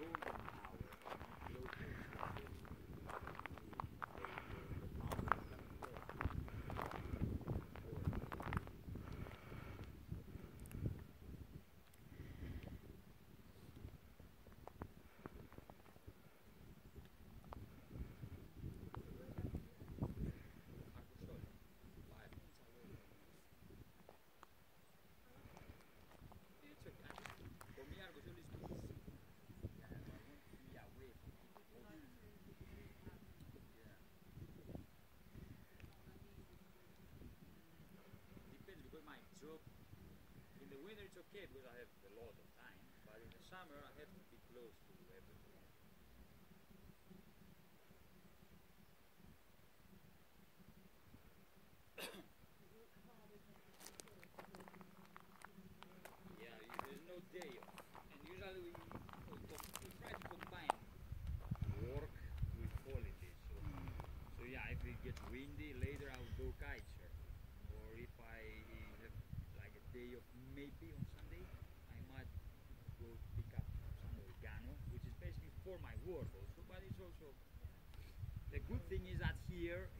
Boom. It's okay because I have a lot of time. But in the summer, I have to be close to everything. Yeah, there's no day. And usually we, try to combine work with holidays. So, so yeah, if it gets windy, later I'll go kite surfing. Or if I have like a day off, maybe on Sunday, I might go pick up some oregano, which is basically for my work also, but it's also the good thing is that here